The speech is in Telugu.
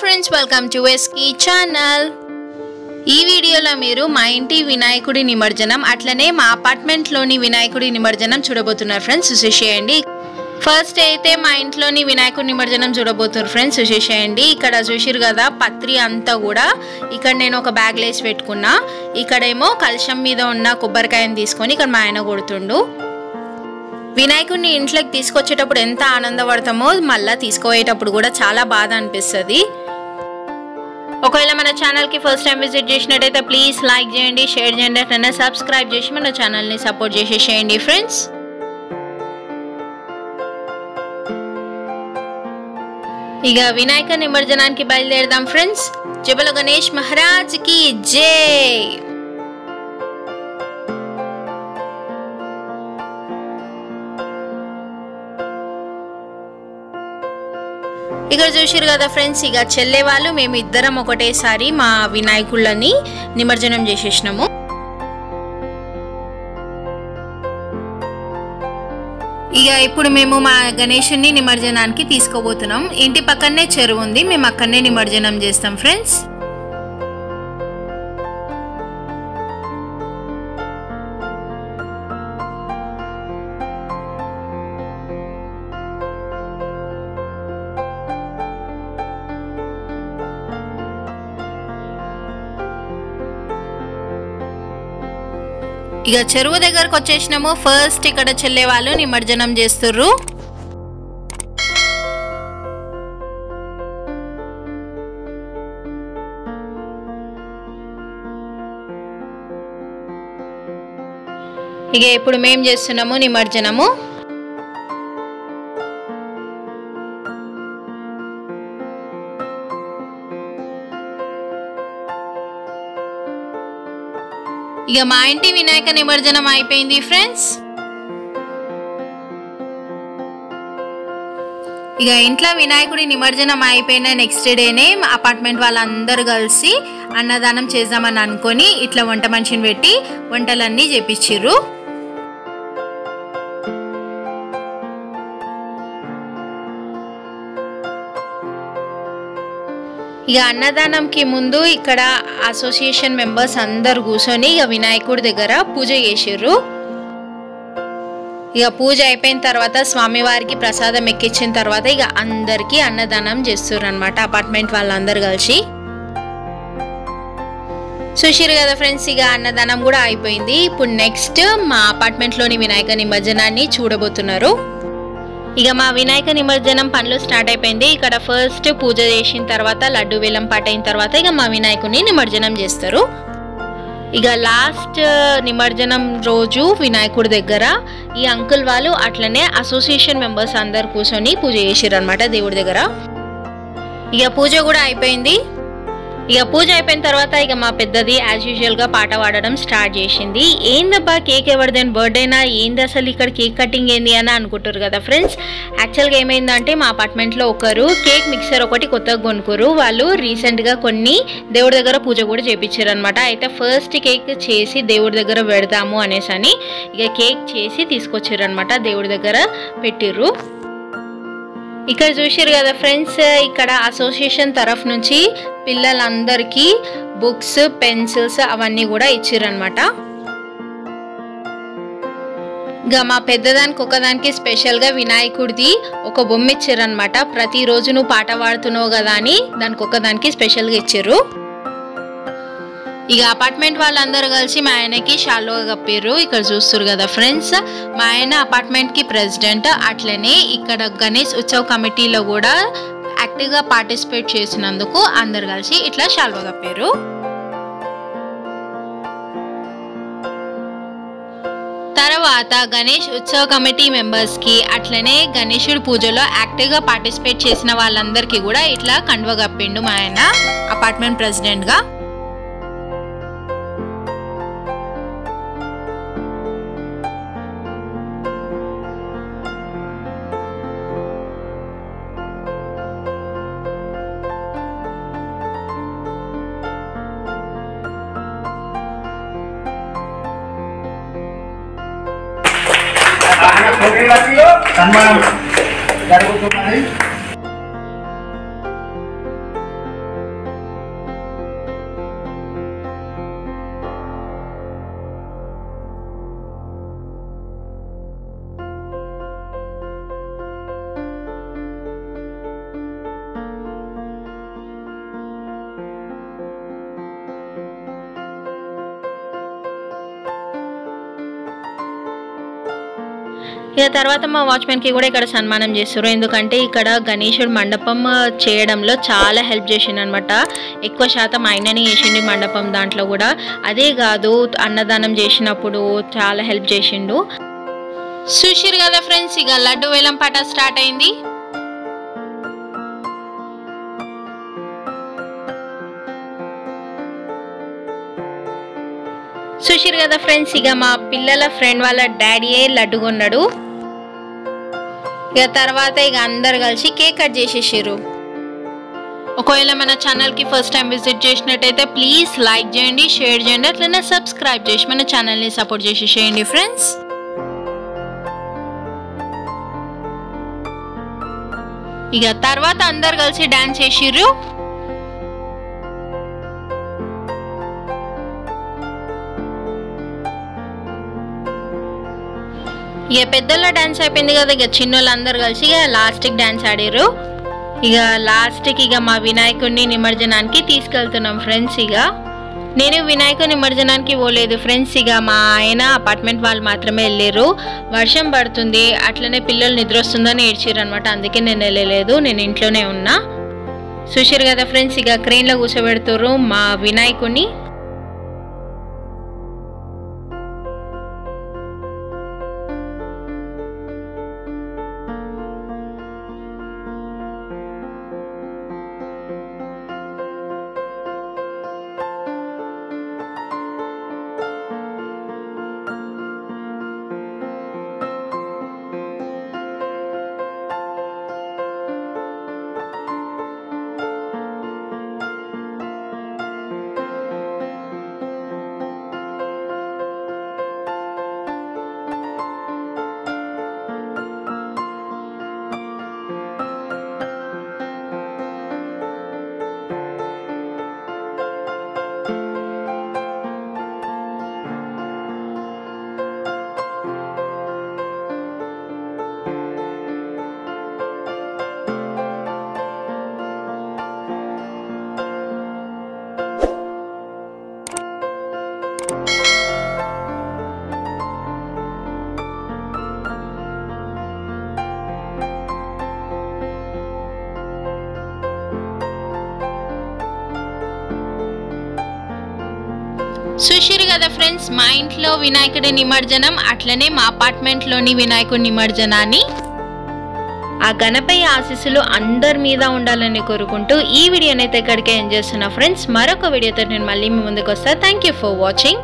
ఫ్రెండ్స్ వెల్కమ్ టు ఎస్కీ ఛానల్ ఈ వీడియోలో మీరు మా ఇంటి వినాయకుడి నిమజ్జనం అట్లనే మా అపార్ట్మెంట్లోని వినాయకుడి నిమజ్జనం చూడబోతున్నారు ఫ్రెండ్స్ చూసేసేయండి ఫస్ట్ అయితే మా ఇంట్లోని వినాయకుడి నిమజ్జనం చూడబోతున్నారు ఫ్రెండ్స్ చూసేసేయండి ఇక్కడ చూసిరు కదా పత్రి అంతా కూడా. ఇక్కడ నేను ఒక బ్యాగ్ లేసి పెట్టుకున్నా. ఇక్కడేమో కలశం మీద ఉన్న కొబ్బరికాయని తీసుకొని ఇక్కడ మా ఆయన కొడుతుండు. వినాయకుడిని ఇంట్లోకి తీసుకొచ్చేటప్పుడు ఎంత ఆనందపడతామో మళ్ళీ తీసుకుపోయేటప్పుడు కూడా చాలా బాధ అనిపిస్తుంది. ఒకవేళ మన ఛానల్కి ఫస్ట్ టైం విజిట్ చేసినట్టయితే ప్లీజ్ లైక్ చేయండి షేర్ చేయండి అట్లనే సబ్స్క్రైబ్ చేసి మన ఛానల్ని సపోర్ట్ చేసేసేయండి ఫ్రెండ్స్. ఇక వినాయక నిమజ్జనానికి బయలుదేరదాం ఫ్రెండ్స్. జబల గణేష్ మహారాజ్కి జై. ఇక్కడ చూసారు కదా ఫ్రెండ్స్ ఇక చెల్లె వాళ్ళు మేము ఇద్దరం ఒకటేసారి మా వినాయకుళ్ళని నిమజ్జనం చేసేసినాము. ఇక ఇప్పుడు మేము మా గణేషుని నిమజ్జనానికి తీసుకోబోతున్నాం ఇంటి పక్కనే చెరువు ఉంది మేము అక్కడనే నిమజ్జనం చేస్తాం ఫ్రెండ్స్. ఇక చెరువు దగ్గరకు వచ్చేసినాము. ఫస్ట్ ఇక్కడ చెల్లే వాళ్ళు నిమజ్జనం చేస్తుర్రు. ఇక ఇప్పుడు మేం చేస్తున్నాము నిమజ్జనము. ఇక మా ఇంటి వినాయక నిమజ్జనం అయిపోయింది ఫ్రెండ్స్ ఇక ఇంట్లో వినాయకుడి నిమజ్జనం అయిపోయిన నెక్స్ట్ డేనే అపార్ట్మెంట్ వాళ్ళందరూ కలిసి అన్నదానం చేద్దామని అనుకొని ఇట్లా వంట మనిషిని పెట్టి వంటలన్నీ చేపించిర్రు. ఇక అన్నదానంకి ముందు ఇక్కడ అసోసియేషన్ మెంబర్స్ అందరు కూర్చొని ఇక వినాయకుడి దగ్గర పూజ చేసిర్రు. ఇక పూజ అయిపోయిన తర్వాత స్వామివారికి ప్రసాదం ఎక్కించిన తర్వాత ఇక అందరికీ అన్నదానం చేస్తుర్రు అనమాట అపార్ట్మెంట్ వాళ్ళందరూ కలిసి. చూసిరు కదా ఫ్రెండ్స్ ఇక అన్నదానం కూడా అయిపోయింది. ఇప్పుడు నెక్స్ట్ మా అపార్ట్మెంట్లోని వినాయక నిమజ్జనాన్ని చూడబోతున్నారు. ఇక మా వినాయక నిమజ్జనం పనులు స్టార్ట్ అయిపోయింది. ఇక్కడ ఫస్ట్ పూజ చేసిన తర్వాత లడ్డు వేలం పాట అయిన తర్వాత ఇక మా వినాయకుని నిమజ్జనం చేస్తారు. ఇక లాస్ట్ నిమజ్జనం రోజు వినాయకుడి దగ్గర ఈ అంకుల్ వాళ్ళు అట్లనే అసోసియేషన్ మెంబర్స్ అందరు కూర్చొని పూజ చేసారు అనమాట దేవుడి దగ్గర. ఇక పూజ కూడా అయిపోయింది. ఇక పూజ అయిపోయిన తర్వాత ఇక మా పెద్దది యాజ్ యూజువల్గా పాట పాడడం స్టార్ట్ చేసింది. ఏందబ్బా కేక్ ఎవరిదైనా బర్త్డేనా ఏంది అసలు ఇక్కడ కేక్ కటింగ్ ఏంది అని అనుకుంటారు కదా ఫ్రెండ్స్ యాక్చువల్గా ఏమైందంటే మా అపార్ట్మెంట్లో ఒకరు కేక్ మిక్సర్ ఒకటి కొత్తగా కొనుక్కోరు. వాళ్ళు రీసెంట్గా కొన్ని దేవుడి దగ్గర పూజ కూడా చేపించారు అనమాట అయితే ఫస్ట్ కేక్ చేసి దేవుడి దగ్గర పెడదాము అనేసి అని ఇక కేక్ చేసి తీసుకొచ్చారు అనమాట దేవుడి దగ్గర పెట్టిర్రు. ఇక్కడ చూసారు కదా ఫ్రెండ్స్ ఇక్కడ అసోసియేషన్ తరఫు నుంచి పిల్లలందరికీ బుక్స్ పెన్సిల్స్ అవన్నీ కూడా ఇచ్చారనమాట ఇక మా పెద్దదానికి ఒకదానికి స్పెషల్గా వినాయకుడిది ఒక బొమ్మ ఇచ్చారనమాట ప్రతిరోజు నువ్వు పాట పాడుతున్నావు కదా అని దానికి ఒకదానికి స్పెషల్గా ఇచ్చారు ఇక అపార్ట్మెంట్ వాళ్ళందరూ కలిసి మా ఆయనకి షాల్వా కప్పారు ఇక్కడ చూస్తారు కదా ఫ్రెండ్స్ మా ఆయన అపార్ట్మెంట్కి ప్రెసిడెంట్ అట్లనే ఇక్కడ గణేష్ ఉత్సవ్ కమిటీలో కూడా యాక్టివ్గా పార్టిసిపేట్ చేసినందుకు అందరు కలిసి ఇట్లా షాల్వా కప్పారు తర్వాత గణేష్ ఉత్సవ కమిటీ మెంబర్స్కి అట్లనే గణేషుడి పూజలో యాక్టివ్గా పార్టిసిపేట్ చేసిన వాళ్ళందరికీ కూడా ఇట్లా కండువ కప్పిండు మా ఆయన అపార్ట్మెంట్ ప్రెసిడెంట్గా సన్మానం జరుగుతున్నది ఇక తర్వాత మా వాచ్మెన్కి కూడా ఇక్కడ సన్మానం చేస్తారు ఎందుకంటే ఇక్కడ గణేశుడు మండపం చేయడంలో చాలా హెల్ప్ చేసిండు అనమాట ఎక్కువ శాతం ఆయననే చేసిండు మండపం దాంట్లో కూడా. అదే కాదు అన్నదానం చేసినప్పుడు చాలా హెల్ప్ చేసిండు. చూసిరు కదా ఫ్రెండ్స్ ఇక లడ్డు వేలం పాట స్టార్ట్ అయింది. చూసిరు కదా ఫ్రెండ్స్ ఇక మా పిల్లల ఫ్రెండ్ వాళ్ళ డాడీయే లడ్డు కొన్నాడు. ఇక తర్వాత ఇక అందరు కలిసి కేక్ కట్ చేసేసారు ఒకవేళ మన ఛానల్కి ఫస్ట్ టైం విజిట్ చేసినట్టయితే ప్లీజ్ లైక్ చేయండి షేర్ చేయండి అట్లనే సబ్స్క్రైబ్ చేసి మన ఛానల్ని సపోర్ట్ చేసేసేయండి ఫ్రెండ్స్ ఇక తర్వాత అందరు కలిసి డ్యాన్స్ చేసిర్రు. ఇక పెద్దోళ్ళ డాన్స్ అయిపోయింది కదా ఇక చిన్నోళ్ళు అందరు కలిసి ఇక లాస్ట్కి డాన్స్ ఆడారు ఇక లాస్ట్కి ఇక మా వినాయకుడిని నిమజ్జనానికి తీసుకెళ్తున్నాం ఫ్రెండ్స్ ఇక. నేను వినాయక నిమజ్జనానికి పోలేదు ఫ్రెండ్స్ ఇక. మా ఆయన అపార్ట్మెంట్ వాళ్ళు మాత్రమే వెళ్ళారు వర్షం పడుతుంది అట్లనే పిల్లలు నిద్ర వస్తుందని ఏడ్చారు అనమాట అందుకే నేను వెళ్ళలేదు నేను ఇంట్లోనే ఉన్నా. చూసారు కదా ఫ్రెండ్స్ ఇక క్రెయిన్లో కూర్చోబెడుతుర్రు మా వినాయకుడిని చూసిరు కదా ఫ్రెండ్స్ మా ఇంట్లో వినాయకుడి నిమజ్జనం అట్లనే మా అపార్ట్మెంట్లోని వినాయకుడి నిమజ్జనాన్ని. ఆ గణపయ్య ఆశీస్సులు అందరి మీద ఉండాలని కోరుకుంటూ ఈ వీడియోనైతే ఇక్కడికే ఎంజాయ్ చేస్తున్నా ఫ్రెండ్స్. మరొక వీడియోతో నేను మళ్ళీ మీ ముందుకు వస్తా. Thank you for watching